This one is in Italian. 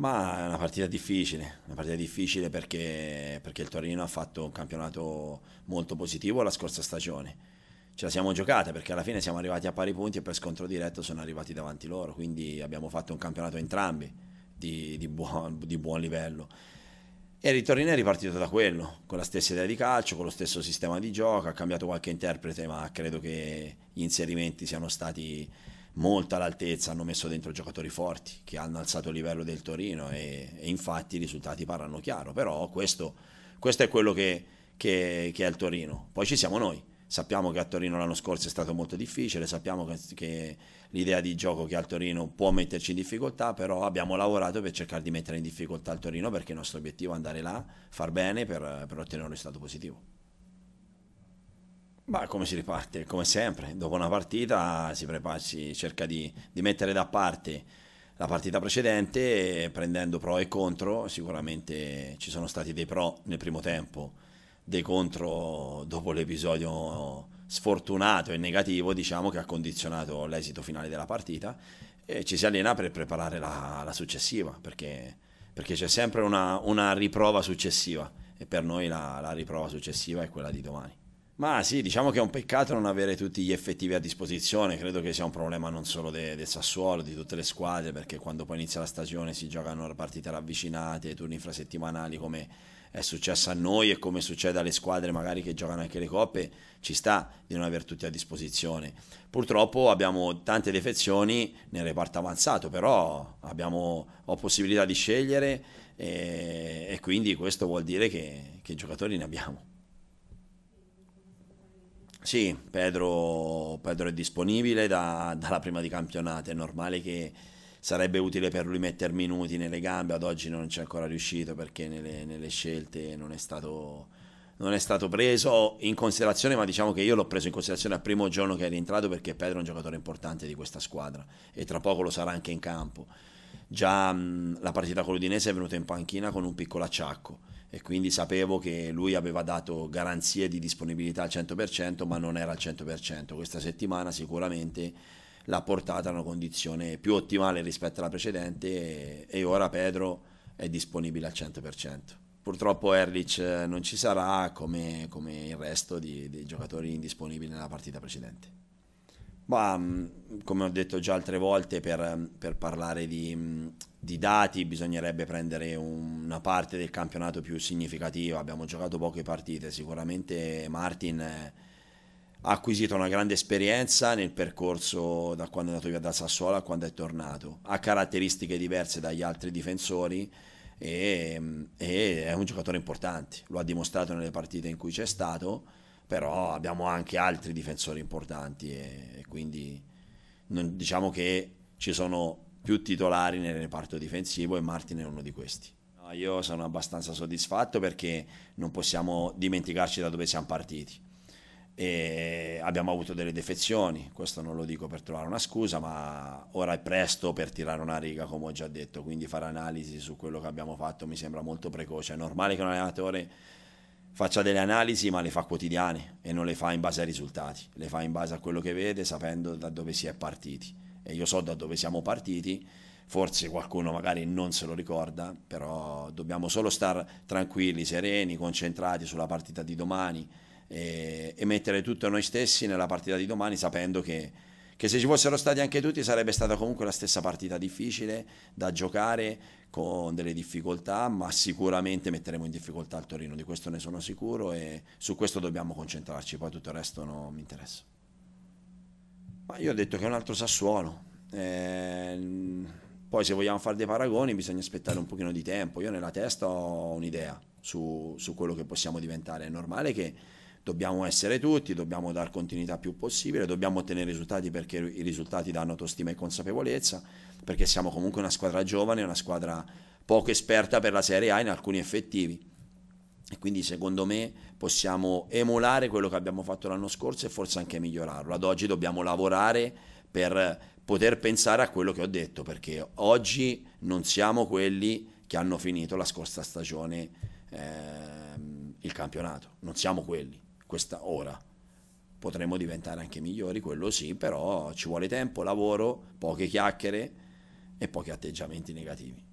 Ma è una partita difficile, una partita difficile perché, perché il Torino ha fatto un campionato molto positivo la scorsa stagione. Ce la siamo giocata perché alla fine siamo arrivati a pari punti e per scontro diretto sono arrivati davanti loro, quindi abbiamo fatto un campionato entrambi di, di, buon, di buon livello. E il Torino è ripartito da quello, con la stessa idea di calcio, con lo stesso sistema di gioco, ha cambiato qualche interprete, ma credo che gli inserimenti siano stati molto all'altezza, hanno messo dentro giocatori forti che hanno alzato il livello del Torino e, e infatti i risultati parlano chiaro, però questo, questo è quello che, che, che, è il Torino. Poi ci siamo noi, sappiamo che a Torino l'anno scorso è stato molto difficile, sappiamo che, che l'idea di gioco che ha il Torino può metterci in difficoltà, però abbiamo lavorato per cercare di mettere in difficoltà il Torino perché il nostro obiettivo è andare là, far bene per, per ottenere un risultato positivo. Ma come si riparte? Come sempre, dopo una partita si, prepara, si cerca di, di, mettere da parte la partita precedente prendendo pro e contro, sicuramente ci sono stati dei pro nel primo tempo, dei contro dopo l'episodio sfortunato e negativo diciamo che ha condizionato l'esito finale della partita e ci si allena per preparare la, la successiva perché, perché, c'è sempre una, una, riprova successiva e per noi la, la riprova successiva è quella di domani. Ma sì, diciamo che è un peccato non avere tutti gli effettivi a disposizione, credo che sia un problema non solo del de Sassuolo, di tutte le squadre, perché quando poi inizia la stagione si giocano partite ravvicinate, turni infrasettimanali come è successo a noi e come succede alle squadre magari che giocano anche le coppe, ci sta di non avere tutti a disposizione. Purtroppo abbiamo tante defezioni nel reparto avanzato, però abbiamo, ho possibilità di scegliere e, e quindi questo vuol dire che, che giocatori ne abbiamo. Sì, Pedro, Pedro è disponibile da, dalla prima di campionato, è normale che sarebbe utile per lui mettere minuti nelle gambe, ad oggi non ci è ancora riuscito perché nelle, nelle scelte non è, stato, non è stato preso in considerazione, ma diciamo che io l'ho preso in considerazione al primo giorno che è rientrato perché Pedro è un giocatore importante di questa squadra e tra poco lo sarà anche in campo. Già mh, la partita con l'Udinese è venuta in panchina con un piccolo acciacco e quindi sapevo che lui aveva dato garanzie di disponibilità al 100% ma non era al 100%. Questa settimana sicuramente l'ha portata a una condizione più ottimale rispetto alla precedente e, e ora Pedro è disponibile al 100%. Purtroppo Erlich non ci sarà come, come il resto di, dei giocatori indisponibili nella partita precedente. Ma mm, come ho detto già altre volte, per, per parlare di, mm, di, dati bisognerebbe prendere una parte del campionato più significativa. Abbiamo giocato poche partite, sicuramente Martin ha acquisito una grande esperienza nel percorso da quando è andato via da Sassuolo a quando è tornato. Ha caratteristiche diverse dagli altri difensori e, mm, e è un giocatore importante. Lo ha dimostrato nelle partite in cui c'è stato però abbiamo anche altri difensori importanti e quindi non, diciamo che ci sono più titolari nel reparto difensivo e Martin è uno di questi. io sono abbastanza soddisfatto perché non possiamo dimenticarci da dove siamo partiti. E abbiamo avuto delle defezioni, questo non lo dico per trovare una scusa, ma ora è presto per tirare una riga, come ho già detto, quindi fare analisi su quello che abbiamo fatto mi sembra molto precoce. È normale che un allenatore faccia delle analisi ma le fa quotidiane e non le fa in base ai risultati, le fa in base a quello che vede sapendo da dove si è partiti. E io so da dove siamo partiti, forse qualcuno magari non se lo ricorda, però dobbiamo solo stare tranquilli, sereni, concentrati sulla partita di domani e, e mettere tutto noi stessi nella partita di domani sapendo che che se ci fossero stati anche tutti sarebbe stata comunque la stessa partita difficile da giocare con delle difficoltà, ma sicuramente metteremo in difficoltà il Torino, di questo ne sono sicuro e su questo dobbiamo concentrarci, poi tutto il resto non mi interessa. Ma io ho detto che è un altro Sassuolo, eh, poi se vogliamo fare dei paragoni bisogna aspettare un pochino di tempo, io nella testa ho un'idea su, su quello che possiamo diventare, è normale che dobbiamo essere tutti, dobbiamo dar continuità più possibile, dobbiamo ottenere risultati perché i risultati danno autostima e consapevolezza, perché siamo comunque una squadra giovane, una squadra poco esperta per la Serie A in alcuni effettivi. E quindi secondo me possiamo emulare quello che abbiamo fatto l'anno scorso e forse anche migliorarlo. Ad oggi dobbiamo lavorare per poter pensare a quello che ho detto, perché oggi non siamo quelli che hanno finito la scorsa stagione ehm, il campionato, non siamo quelli questa ora. Potremmo diventare anche migliori, quello sì, però ci vuole tempo, lavoro, poche chiacchiere e pochi atteggiamenti negativi.